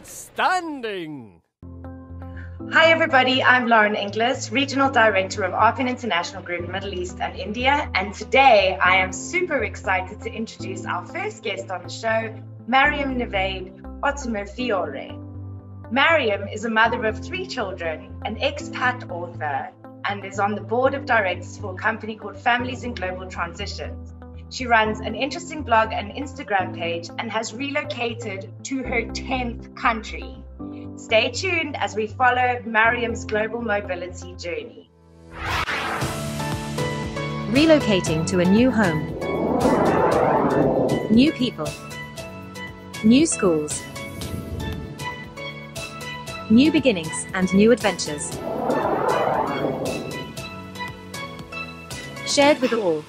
Outstanding! Hi, everybody. I'm Lauren Inglis, Regional Director of Arpin International Group Middle East and India. And today I am super excited to introduce our first guest on the show, Mariam Navaid Ottimofiore. Mariam is a mother of three children, an expat author, and is on the board of directors for a company called Families in Global Transitions. She runs an interesting blog and Instagram page and has relocated to her 10th country. Stay tuned as we follow Mariam's global mobility journey. Relocating to a new home, new people, new schools, new beginnings, and new adventures. Shared with all,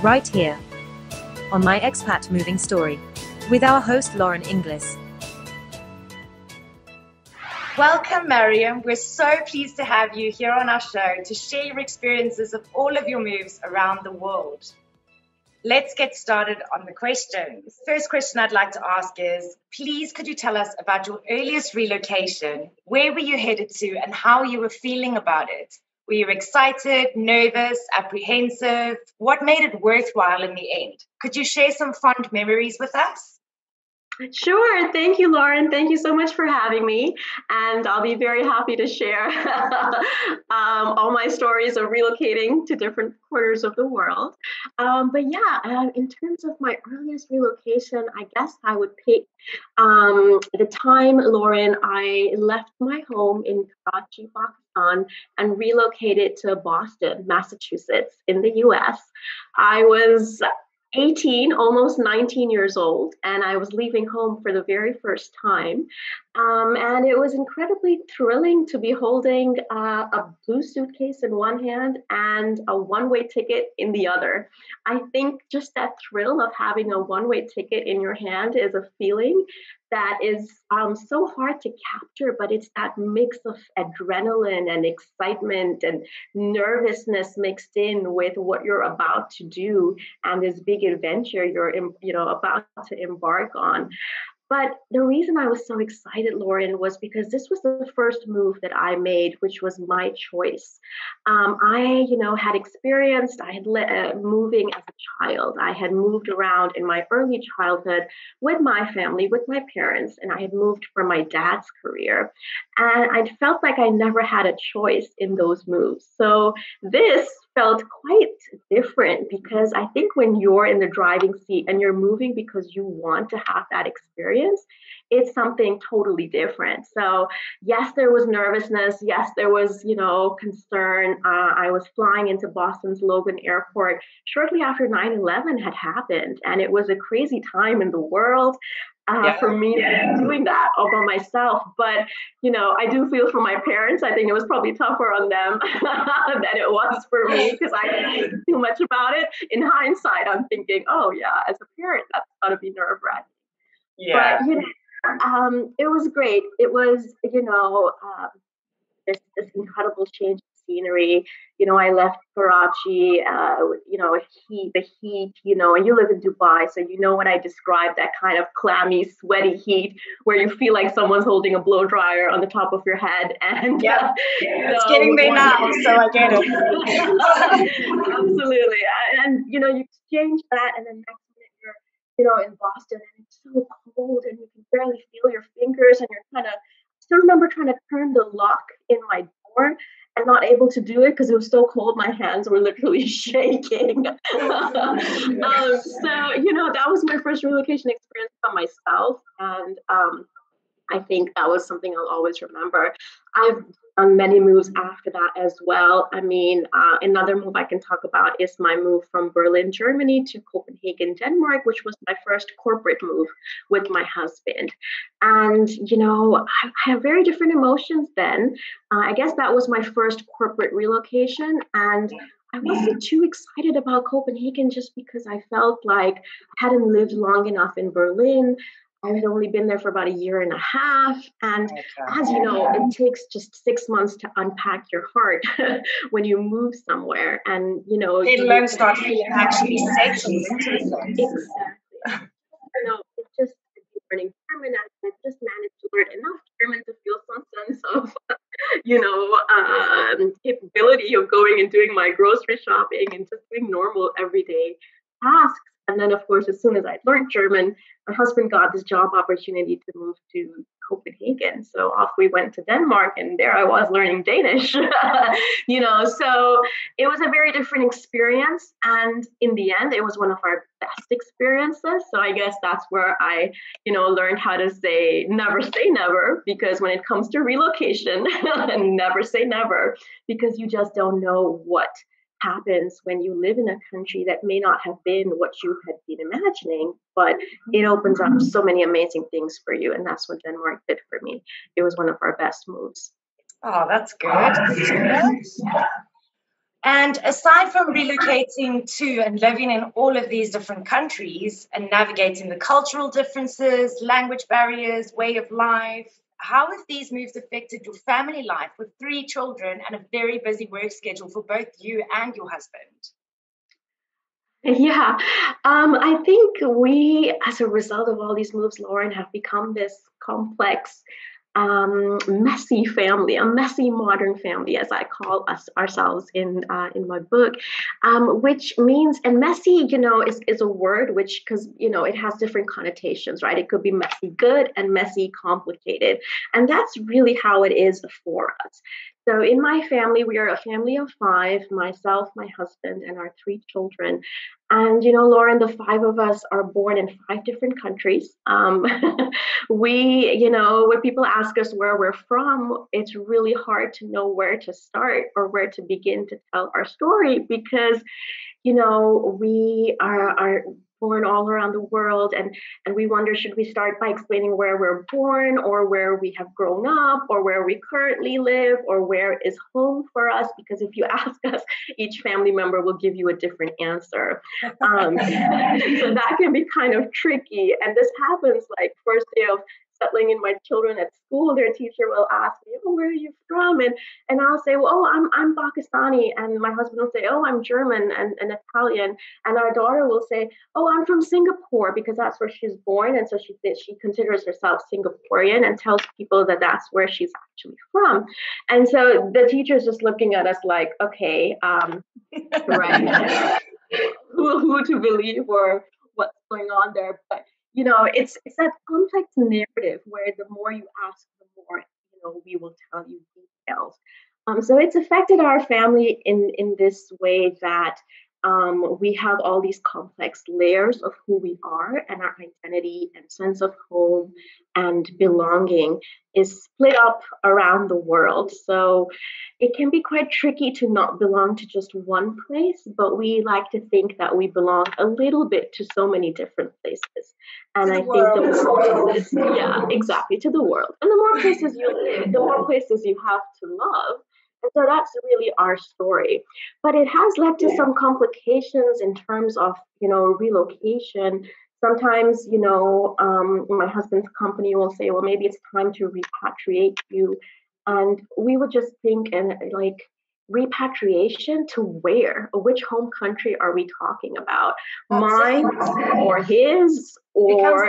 right here, on My Expat Moving Story, with our host Lauren Inglis. Welcome, Mariam. We're so pleased to have you here on our show to share your experiences of all of your moves around the world. Let's get started on the questions. First question I'd like to ask is please, could you tell us about your earliest relocation? Where were you headed to and how you were feeling about it? Were you excited, nervous, apprehensive? What made it worthwhile in the end? Could you share some fond memories with us? Sure. Thank you, Lauren. Thank you so much for having me. And I'll be very happy to share um, all my stories of relocating to different quarters of the world. Um, but yeah, uh, in terms of my earliest relocation, I guess I would pick um, the time, Lauren, I left my home in Karachi, Pakistan, and relocated to Boston, Massachusetts, in the US. I was 18, almost 19 years old, and I was leaving home for the very first time. Um, and it was incredibly thrilling to be holding uh, a blue suitcase in one hand and a one way ticket in the other. I think just that thrill of having a one way ticket in your hand is a feeling that is um, so hard to capture, but it's that mix of adrenaline and excitement and nervousness mixed in with what you're about to do and this big adventure you're you know about to embark on. But the reason I was so excited, Lauren, was because this was the first move that I made, which was my choice. Um, I, you know, had experienced, I had le- uh, moving as a child. I had moved around in my early childhood with my family, with my parents, and I had moved for my dad's career. And I felt like I never had a choice in those moves. So this felt quite different because I think when you're in the driving seat and you're moving because you want to have that experience, it's something totally different. So, yes, there was nervousness. Yes, there was, you know, concern. Uh, I was flying into Boston's Logan Airport shortly after 9 11 had happened, and it was a crazy time in the world uh, yeah. for me yeah. doing that all by myself. But you know, I do feel for my parents. I think it was probably tougher on them than it was for me because I didn't think too much about it. In hindsight, I'm thinking, oh yeah, as a parent, that's got to be nerve wracking. Yeah. But, you know, um, it was great. It was, you know, um, this, this incredible change scenery. You know, I left Karachi, uh, you know, heat, the heat, you know, and you live in Dubai, so you know when I describe that kind of clammy, sweaty heat where you feel like someone's holding a blow dryer on the top of your head. And yeah, uh, it's getting me now, so I get it. Absolutely. And, you know, you exchange that, and then next minute you're, you know, in Boston, and it's so cold, and you can barely feel your fingers, and you're kind of still remember trying to turn the lock in my door and not able to do it because it was so cold. My hands were literally shaking. um, so, you know, that was my first relocation experience by myself. And um, I think that was something I'll always remember. I've done many moves after that as well. I mean, uh, another move I can talk about is my move from Berlin, Germany to Copenhagen, Denmark, which was my first corporate move with my husband. And, you know, I, have very different emotions then. Uh, I guess that was my first corporate relocation. And I wasn't too excited about Copenhagen just because I felt like I hadn't lived long enough in Berlin. I had only been there for about a year and a half. And as you know, it takes just six months to unpack your heart when you move somewhere. And, you know, it learn start feeling actually Exactly. You know, it's just learning German. And I just managed to learn enough German to feel some sense of, you know, um, capability of going and doing my grocery shopping and just doing normal everyday tasks. And then, of course, as soon as I'd learned German, my husband got this job opportunity to move to Copenhagen. So off we went to Denmark, and there I was learning Danish. you know, so it was a very different experience. And in the end, it was one of our best experiences. So I guess that's where I, you know, learned how to say never say never, because when it comes to relocation, never say never, because you just don't know what happens when you live in a country that may not have been what you had been imagining, but it opens up mm-hmm. so many amazing things for you. And that's what Denmark did for me. It was one of our best moves. Oh, that's good. And aside from relocating to and living in all of these different countries and navigating the cultural differences, language barriers, way of life, how have these moves affected your family life with three children and a very busy work schedule for both you and your husband? Yeah, um, I think we, as a result of all these moves, Lauren, have become this complex um, messy family, a messy modern family, as I call us ourselves in uh, in my book, um, which means and messy, you know, is is a word which because you know it has different connotations, right? It could be messy good and messy complicated, and that's really how it is for us. So in my family, we are a family of five: myself, my husband, and our three children. And you know, Lauren, the five of us are born in five different countries. Um, we, you know, when people ask us where we're from, it's really hard to know where to start or where to begin to tell our story because, you know, we are, are born all around the world and and we wonder should we start by explaining where we're born or where we have grown up or where we currently live or where is home for us? Because if you ask us each family member will give you a different answer. Um, so that can be kind of tricky and this happens like first day of settling in my children at school, their teacher will ask me, "Oh, where are you from?" and and I'll say, "Well, oh, I'm I'm Pakistani," and my husband will say, "Oh, I'm German and, and Italian," and our daughter will say, "Oh, I'm from Singapore," because that's where she's born, and so she she considers herself Singaporean and tells people that that's where she's actually from, and so the teacher is just looking at us like, "Okay, um, right." who, who to believe or what's going on there. But you know, it's it's that complex narrative where the more you ask, the more you know we will tell you details. Um, so it's affected our family in in this way that um, we have all these complex layers of who we are and our identity and sense of home and belonging is split up around the world. So it can be quite tricky to not belong to just one place, but we like to think that we belong a little bit to so many different places. And I think the more places, yeah, exactly, to the world. And the more places you live, the more places you have to love and so that's really our story. But it has led to some complications in terms of, you know, relocation. Sometimes, you know, um, my husband's company will say, well, maybe it's time to repatriate you. And we would just think and like, repatriation to where which home country are we talking about That's mine it. or his or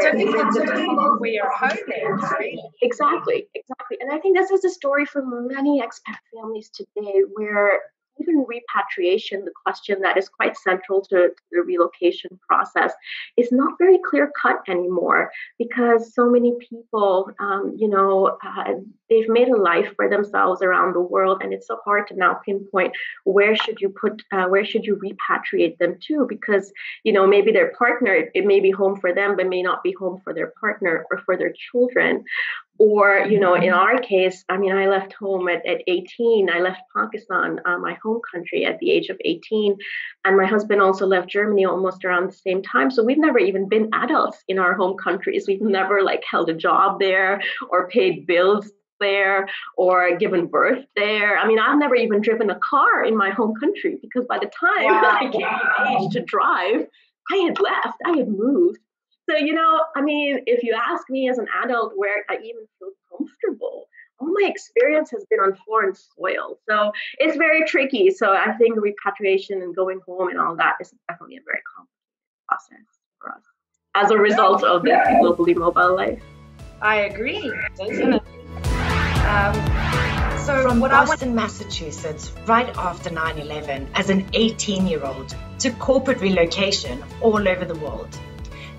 where home is right? exactly exactly and i think this is a story for many expat families today where even repatriation, the question that is quite central to, the relocation process, is not very clear cut anymore because so many people, um, you know, uh, they've made a life for themselves around the world, and it's so hard to now pinpoint where should you put, uh, where should you repatriate them to? Because you know maybe their partner, it may be home for them, but may not be home for their partner or for their children or you know in our case i mean i left home at, at 18 i left pakistan uh, my home country at the age of 18 and my husband also left germany almost around the same time so we've never even been adults in our home countries we've never like held a job there or paid bills there or given birth there. I mean, I've never even driven a car in my home country because by the time wow. I came of age to drive, I had left, I had moved. So, you know, I mean, if you ask me as an adult where I even feel comfortable, all my experience has been on foreign soil. So it's very tricky. So I think repatriation and going home and all that is definitely a very complicated process for us as a result of the globally mobile life. I agree, definitely. Um, so From what I want Boston, Massachusetts, right after 9 11, as an 18 year old, to corporate relocation all over the world.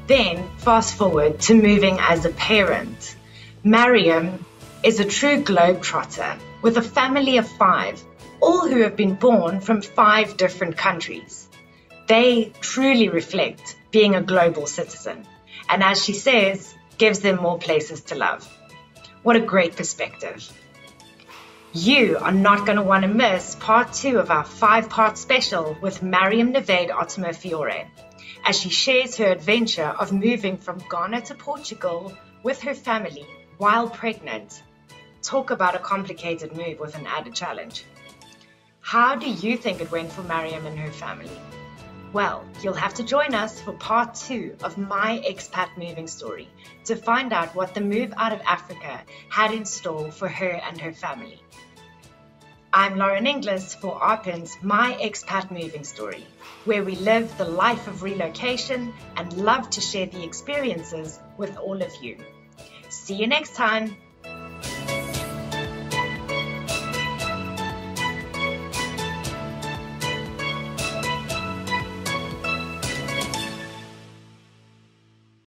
Then, fast forward to moving as a parent. Mariam is a true globetrotter with a family of five, all who have been born from five different countries. They truly reflect being a global citizen, and as she says, gives them more places to love. What a great perspective. You are not going to want to miss part two of our five part special with Mariam Navaid Ottimofiore as she shares her adventure of moving from Ghana to Portugal with her family while pregnant. Talk about a complicated move with an added challenge. How do you think it went for Mariam and her family? Well, you'll have to join us for part two of my expat moving story to find out what the move out of Africa had in store for her and her family. I'm Lauren Inglis for Arpin's My Expat Moving Story, where we live the life of relocation and love to share the experiences with all of you. See you next time.